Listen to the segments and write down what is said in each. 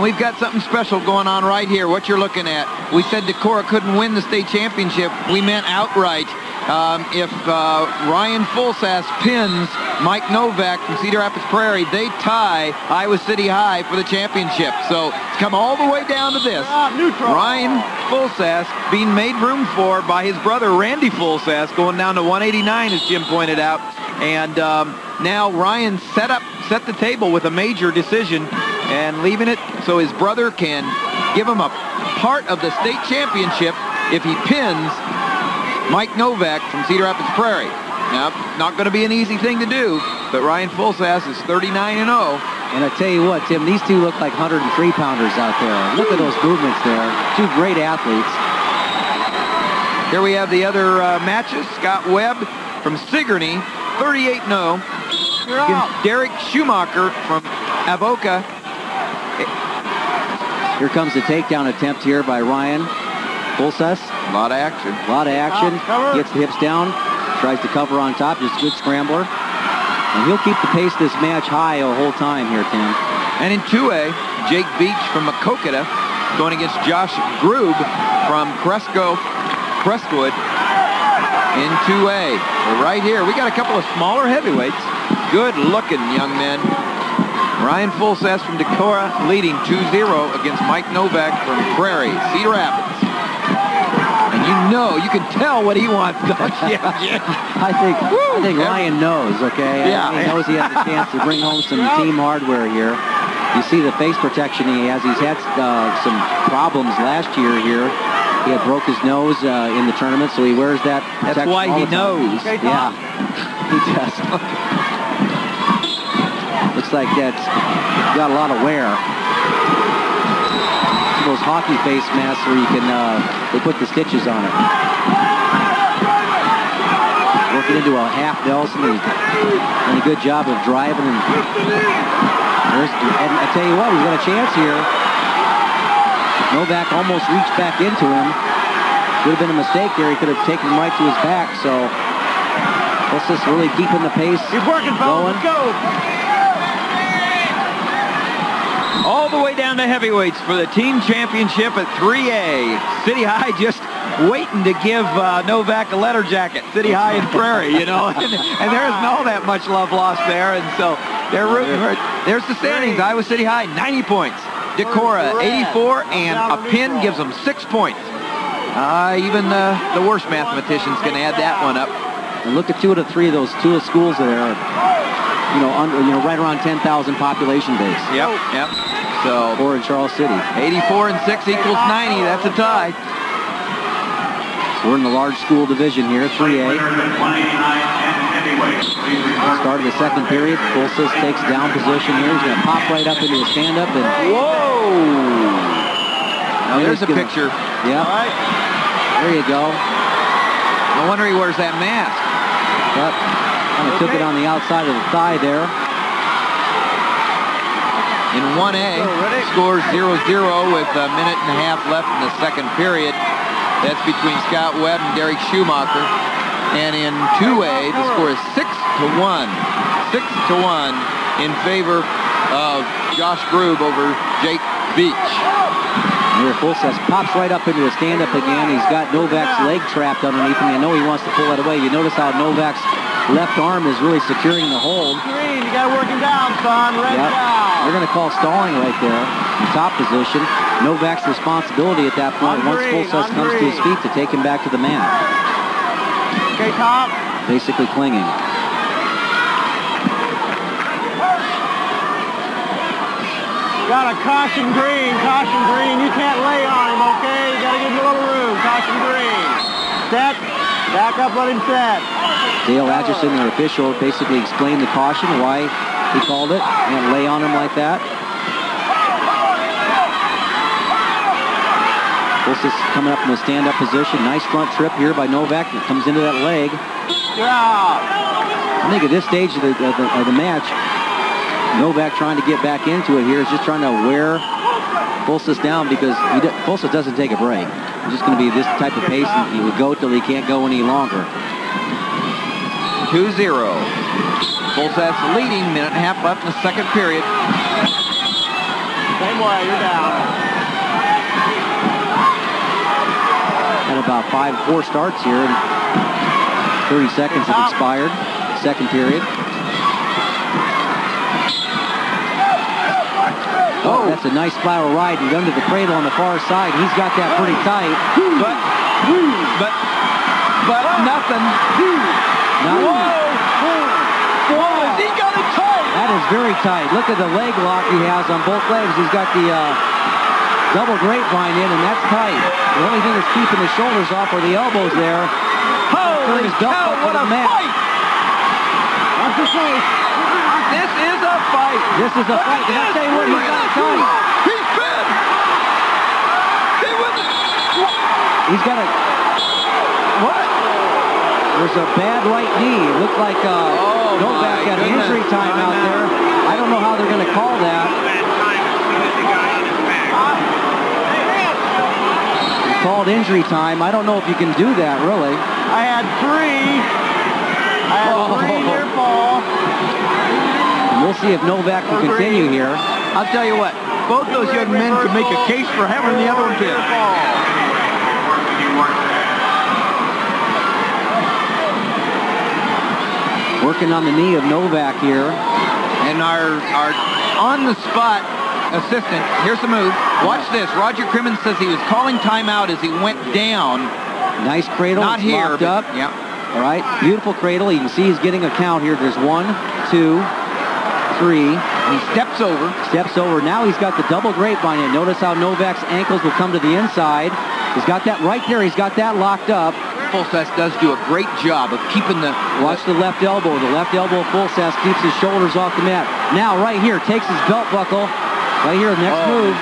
We've got something special going on right here. What you're looking at. We said Decorah couldn't win the state championship. We meant outright. Um, if uh, Ryan Fulsaas pins Mike Novak from Cedar Rapids Prairie, they tie Iowa City High for the championship. So it's come all the way down to this. Ryan Fulsaas being made room for by his brother Randy Fulsaas going down to 189 as Jim pointed out. And um, now Ryan set up, set the table with a major decision and leaving it so his brother can give him a part of the state championship if he pins Mike Novak from Cedar Rapids Prairie. Now, not going to be an easy thing to do, but Ryan Fulsaas is 39-0. And I tell you what, Tim, these two look like 103 pounders out there. Look at those movements there. Two great athletes. Here we have the other uh, matches. Scott Webb from Sigourney, 38 0. Against Derek Schumacher from Avoca, here comes the takedown attempt here by Ryan Fulsaas. A lot of action. A lot of action. Gets the hips down. Tries to cover on top. Just a good scrambler. And he'll keep the pace of this match high the whole time here, Tim. And in 2A, Jake Veach from Maquoketa going against Josh Grube from Cresco, Crestwood in 2A. We're right here. We got a couple of smaller heavyweights. Good looking young men. Ryan Fulsaas from Decorah leading 2-0 against Mike Novak from Prairie, Cedar Rapids. And you know, you can tell what he wants, don't you? I think I think Ryan knows, okay? Yeah. He knows he has a chance to bring home some team hardware here. You see the face protection he has. He's had uh, some problems last year here. He had broke his nose uh, in the tournament, so he wears that That's why he knows. Yeah, he does. Looks like that's got a lot of wear. Those hockey face masks where you can, uh, they put the stitches on it. Working into a half Nelson. He's done a good job of driving. And, there's, and I tell you what, he's got a chance here. Novak almost reached back into him. Would have been a mistake there. He could have taken him right to his back. So let's just really keeping the pace Keep working, fellas. going. Let's go. All the way down to heavyweights for the team championship at 3A. City High just waiting to give uh, Novak a letter jacket. City High and Prairie, you know, and, and there isn't all that much love lost there. And so they're rooting for it. There's the standings. Iowa City High, 90 points. Decorah, 84, and a pin gives them six points. Uh, even uh, the worst mathematicians can add that one up. And look at two out of three of those two of schools that are, you know, under, you know, right around 10,000 population base. Yep, yep. So Four in Charles City. 84 and 6 equals 90. That's a tie. We're in the large school division here, 3A. Start of the second period. Fulsaas takes down position here. He's going to pop right up into a stand-up and Whoa! Now there's a gonna- picture. yeah, right. there you go. No wonder he wears that mask. Yep. Kind of took it on the outside of the thigh there. In 1A, scores 0-0 with a minute and a half left in the second period. That's between Scott Webb and Derek Schumacher. And in 2A, the oh. score is 6 to 1. 6 to 1 in favor of Josh Grube over Jake Veach. Here, Fulsaas pops right up into a stand-up again. He's got Novak's leg trapped underneath him. You know he wants to pull that away. You notice how Novak's left arm is really securing the hold. Green, you got to work him down, son. Red Yep. down. They're going to call stalling right there in top position. Novak's responsibility at that point, once green, Fulsaas on comes to his feet, to take him back to the man. Okay, top. Basically clinging. Got a caution green, caution green. You can't lay on him, okay? You got to give him a little room. Caution green. Set. Back up, let him set. Dale Atchison, their official, basically explained the caution, why he called it, and lay on him like that. This is coming up in a stand-up position. Nice front trip here by Novak. It comes into that leg. I think at this stage of the, of the, of the match, Novak trying to get back into it here is just trying to wear Fulsaas down because he do, Fulsaas doesn't take a break. It's just going to be this type of pace, and he would go till he can't go any longer. 2-0. Fulsaas leading, minute and a half left in the second period. Same way, you're down. Had about five, four starts here. And 30 seconds have expired. Second period. Oh, that's a nice spiral ride and under the cradle on the far side. He's got that pretty tight. But, but, but nothing. Now, Whoa, has he got it tight? that is very tight. Look at the leg lock he has on both legs. He's got the uh, double grapevine in, and that's tight. The only thing that's keeping his shoulders off are the elbows there. Holy his belt cow, buckle what to a the mat. fight! Watch the face. This is a fight. This is a fight. Did I tell you what? He's got it tight. He's pinned. He wins. He's got a, What? there's a bad right knee. It looked like uh, Oh, Novak got goodness. injury time out there. I don't know how they're going to call that. Called injury time. I don't know if you can do that, really. I had three. I had Oh. three near fall. We'll see if Novak can continue here. I'll tell you what. Both those young men could make a case for having the other one pinned. Working on the knee of Novak here. And our our on the spot assistant. Here's the move. Watch this. Roger Crimmins says he was calling timeout as he went down. Nice cradle. Not It's here, but up. yeah. All right, beautiful cradle. You can see he's getting a count here. There's one, two, three. He steps over. Steps over. Now he's got the double grapevine in. Notice how Novak's ankles will come to the inside. He's got that right there. He's got that locked up. Fulsaas does do a great job of keeping the Watch the left elbow. The left elbow of Fulsaas keeps his shoulders off the mat. Now right here, takes his belt buckle. Right here, next Oh. move.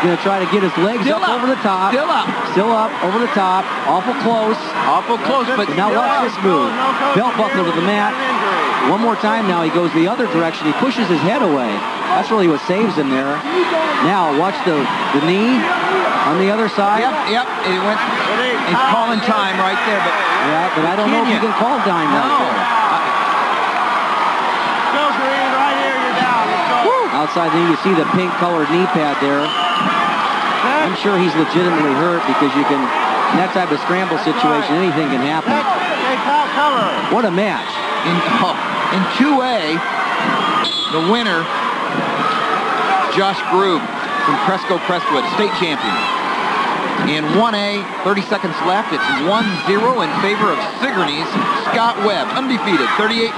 He's going to try to get his legs Still up, up. over the top. Still up. Still up, over the top. Awful close. awful close, but Now watch this move. Belt buckle to the mat. One more time now, he goes the other direction. He pushes his head away. That's really what saves him there. Now watch the, the knee on the other side. Yep, yep. He went. He's calling time right there, but Yeah, but I don't know if you Can call time no. right there. Go green, right here, you're down. Let's go. Outside the knee, you see the pink colored knee pad there. I'm sure he's legitimately hurt because you can, in that type of scramble situation, anything can happen. Hey, top color. What a match. In, oh, in 2A, the winner, Josh Grube from Cresco Crestwood, state champion. In 1A, 30 seconds left. It's 1-0 in favor of Sigourney's Scott Webb, undefeated, 38-0,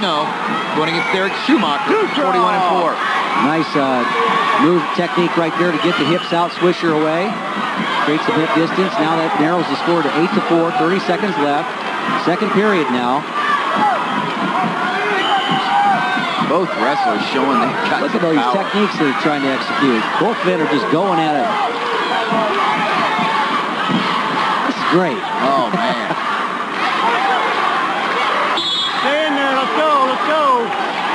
going against Derek Schumacher, 41-4. Nice uh, move technique right there to get the hips out, swisher away. Creates some hip distance. Now that narrows the score to 8 to 4, 30 seconds left. Second period now. Both wrestlers showing they got Look at some those power. techniques they're trying to execute. Both men are just going at it. This is great. Oh, man. Stay in there. Let's go. Let's go.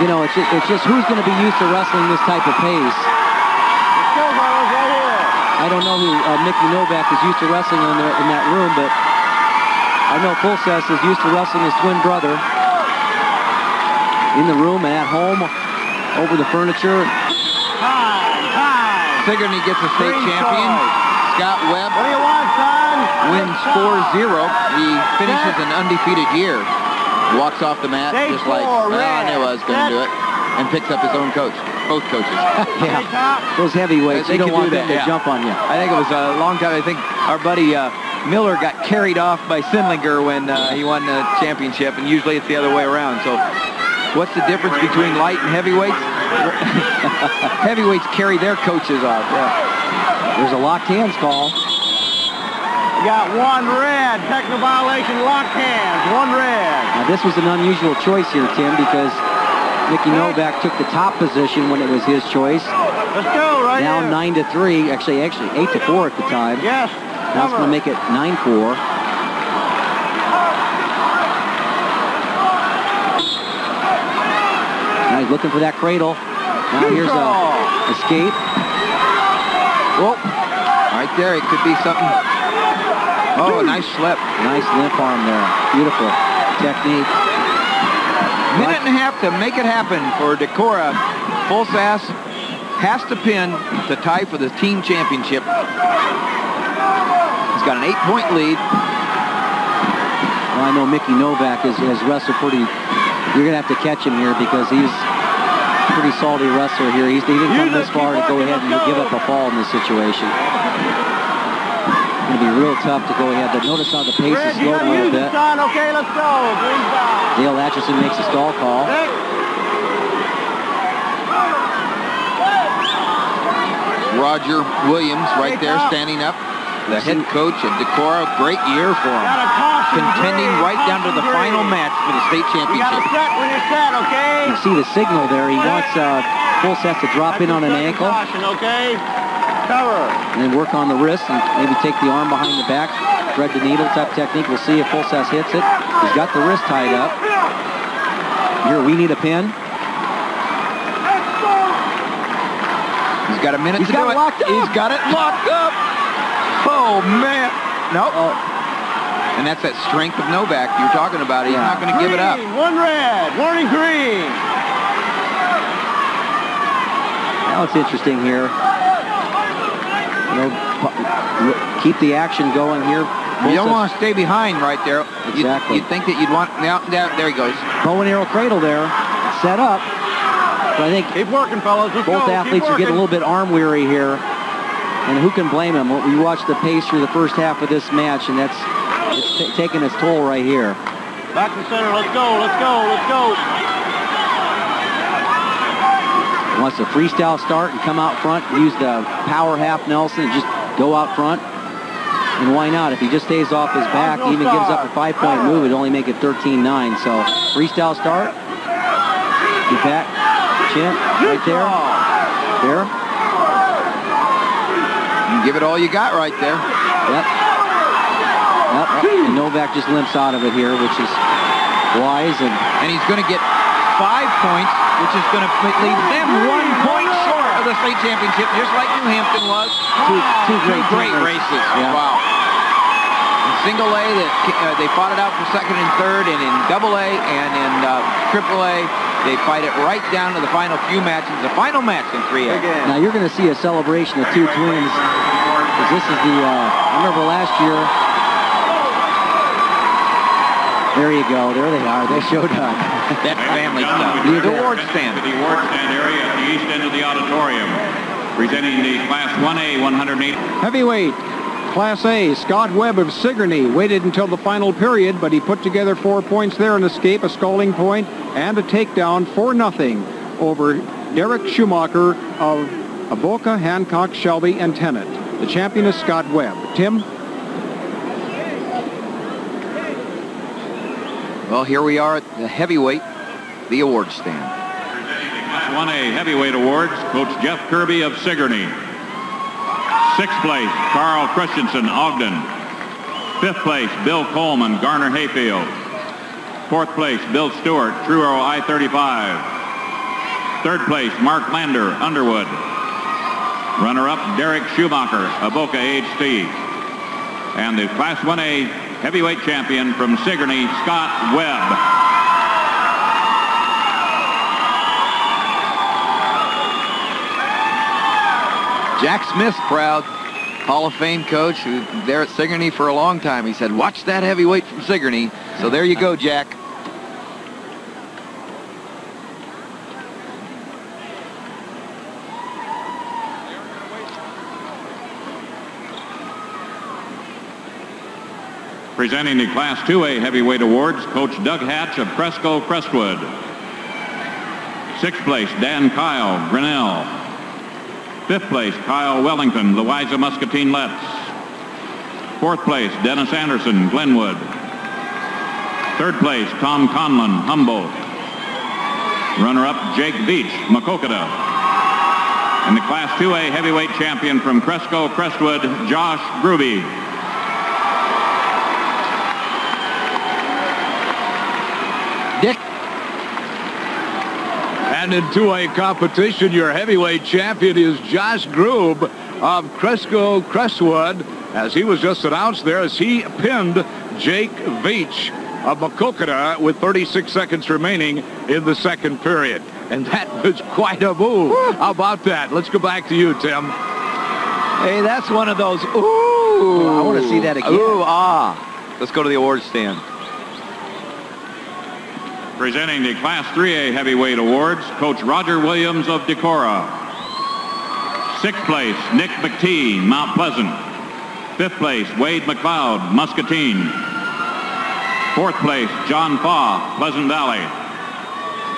You know, it's just, it's just who's going to be used to wrestling this type of pace. Let's go, fellas. Right here. I don't know who uh, Mickey Novak is used to wrestling in, there, in that room, but I know Fulsaas is used to wrestling his twin brother in the room and at home over the furniture. Time. Time. Sigourney gets a state Green champion. side. Scott Webb What do you want, son? Wins 4-0. He finishes an undefeated year. Walks off the mat just like, four, well, I knew I was going to do it. And picks up his own coach. Both coaches. Yeah, those heavyweights, They you don't want do them to yeah. jump on you. I think it was a long time. I think our buddy uh, Miller got carried off by Sindlinger when uh, he won the championship, and usually it's the other way around. So what's the difference between light and heavyweights? heavyweights carry their coaches off. Yeah. There's a locked hands call. We got one red. Technical violation. Locked hands. One red. Now, this was an unusual choice here, Tim, because Mickey Novak took the top position when it was his choice. Let's go. Right Down here. nine to three, actually, actually eight to four at the time. Yes. Now it's going to make it nine four. Now he's looking for that cradle. Now here's a escape. Whoa. Right there, it could be something. Oh, nice slip. Nice limp arm there. Beautiful technique. Minute and a half to make it happen for Decorah. Full sass has to pin to tie for the team championship. He's got an eight-point lead. Well, I know Mickey Novak has, has wrestled pretty. You're going to have to catch him here because he's a pretty salty wrestler here. He's, he didn't come this far to go ahead and give up a fall in this situation. It's going to be real tough to go ahead. But notice how the pace is Red, you slowed a little use bit. it, son. Okay, let's go. Green down. Dale Atchison makes a stall call. Six. Roger Williams right there standing up. The head coach of Decorah. Great year for him. Got a caution Contending green, right down to the caution final match for the state You got championship. to set when you're set, okay? You see the signal there. He wants uh, full set to drop in on an ankle Caution, okay? Cover. and then work on the wrist and maybe take the arm behind the back, thread the needle type technique. We'll see if Fulsaas hits it. He's got the wrist tied up. Here, we need a pin. He's got a minute He's to got do it it. locked up. He's got it locked up. Oh, man. Nope. Oh, And that's that strength of Novak you're talking about. He's Yeah. not going to give it up. One red. Warning green. now it's interesting here. You know, keep the action going here. You don't want to stay behind right there. You'd- Exactly. You'd, think that you'd want... Now, now, there he goes. bow and arrow cradle there, set up. But I think Keep working, fellas. Let's both go. athletes Keep are getting a little bit arm weary here. And who can blame them? We watched the pace through the first half of this match, and that's it's ta- taking its toll right here. Back to center. Let's go. Let's go. Let's go. Wants to freestyle start and come out front, use the power half Nelson and just go out front. And why not? If he just stays off his back, he even gives up a five-point move, it'd only make it 13-9. So freestyle start. Get back. Chin right there. There. You give it all you got right there. Yep. Yep. And Novak just limps out of it here, which is wise. And And he's going to get five points, which is going to leave them one point short of the state championship, just like New Hampton was. two, two great, Two great races. Yeah. Wow. In single A, that uh, they fought it out for second and third, and in double A and in uh, triple A, they fight it right down to the final few matches. The final match in 3A. Now you're going to see a celebration of two twins. 'cause this is the, uh, I remember last year. There you go. There they are. They showed up. That's family stuff. The turn award stand. The award stand area at the east end of the auditorium. Presenting the Class 1A 180. Heavyweight, Class A, Scott Webb of Sigourney waited until the final period, but he put together four points there, an escape, a scalding point, and a takedown for nothing over Derek Schumacher of Avoca, Hancock, Shelby, and Tennant. The champion is Scott Webb. Tim? Well, here we are at the heavyweight, the award stand. Class 1A heavyweight awards, Coach Jeff Kirby of Sigourney. Sixth place, Carl Christensen, Ogden. Fifth place, Bill Coleman, Garner Hayfield. Fourth place, Bill Stewart, Truro I-35. Third place, Mark Lander, Underwood. Runner-up, Derek Schumacher, Avoca HT. And the Class 1A heavyweight champion from Sigourney, Scott Webb. Jack Smith's proud Hall of Fame coach who there at Sigourney for a long time. He said, watch that heavyweight from Sigourney. So there you go, Jack. Presenting the Class 2A Heavyweight Awards, Coach Doug Hatch of Cresco Crestwood. Sixth place, Dan Kyle, Grinnell. Fifth place, Kyle Wellington, Louisa Muscatine Letts. Fourth place, Dennis Anderson, Glenwood. Third place, Tom Conlon, Humboldt. Runner-up, Jake Veach, Maquoketa. And the Class 2A Heavyweight Champion from Cresco Crestwood, Josh Gruby. And in 2A competition, your heavyweight champion is Josh Grube of Cresco Crestwood, as he was just announced there as he pinned Jake Veach of Maquoketa with 36 seconds remaining in the second period. And that was quite a move. How about that? Let's go back to you, Tim. Hey, that's one of those, ooh. I want to see that again. Ooh, ah. Let's go to the awards stand. Presenting the Class 3A Heavyweight Awards, Coach Roger Williams of Decorah. Sixth place, Nick McTee, Mount Pleasant. Fifth place, Wade McLeod, Muscatine. Fourth place, John Faw, Pleasant Valley.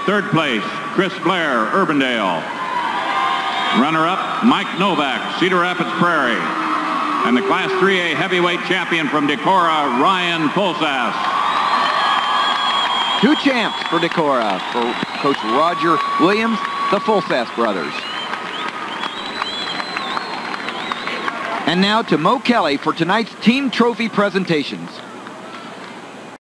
Third place, Chris Blair, Urbandale. Runner-up, Mike Novak, Cedar Rapids Prairie. And the Class 3A heavyweight champion from Decorah, Ryan Fulsaas. Two champs for Decorah for Coach Roger Williams, the Fulsaas brothers. And now to Mo Kelly for tonight's team trophy presentations.